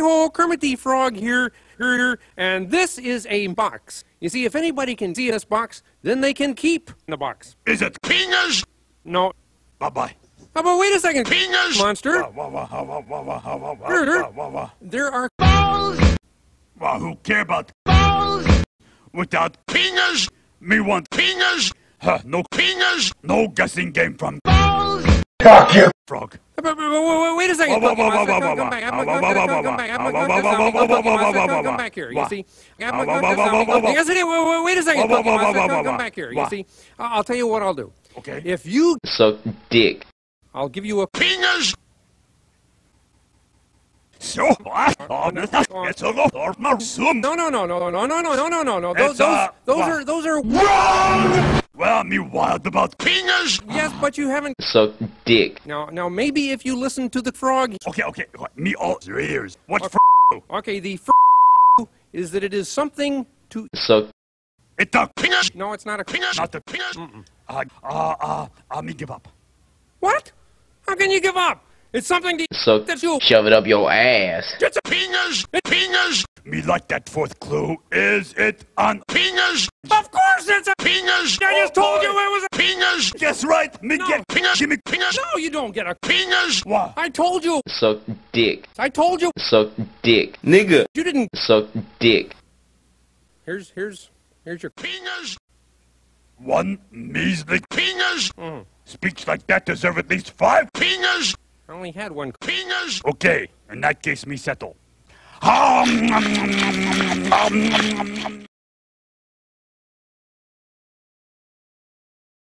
hi-ho, Kermit the Frog here, here, and this is a box. You see, if anybody can see this box, then they can keep the box. Is it Pingers? No. Bye-bye. Oh, but wait a second. Pingers! Monster. there are balls. Well, who care about balls? Without pingers, me want pingers. Huh, no pingers, no guessing game from balls. Fuck you! Frog. Wait, wait a second. Wah, wah, Cookie wah, Monster, wah, come- back. I'm wah, gonna- wah, wah, come back. I'm wah, gonna- wah, come back. wah, wah, Cookie wah, wah, Monster, wah, come wah, back here. You see? Yes, it is. Wait, wait, wait a second. Wah, wah, Cookie wah, Monster, wah, come- wah, come wah, back here. You see? I- I'll tell you what I'll do. Okay. If you, Suck dick. I'll give you a Penis? So, what? Oh, it's a lot of marsum. No, no, no, no, no, no, no, no, no, no, no. Those, those, those are, those are. Wrong! Well, me wild about pingers! Yes, but you haven't. Suck dick. Now, now, maybe if you listen to the frog. Okay, okay, me all your ears. What Okay. f***? Okay, the f- is that it is something to. Suck It's a penis? No, it's not a. Penis? Not the penis? Uh, uh, uh, uh, me give up. What? How can you give up? It's something to. suck That you. shove it up your ass. It's a penis? Penis? Me like that fourth clue. Is it on penis? Of course, it's a. Penis? I just Oh, told boy. you it was a. Penis? Guess right. Me No. get penis. Give me penis. No, you don't get a. Penis? What? I told you. Suck dick. I told you. Suck dick. Nigga. You didn't. Suck dick. Here's here's here's your. Penis? One measly penis? Mm. Speech like that deserve at least five penis? I only had one. Penis? Okay, in that case, me settle.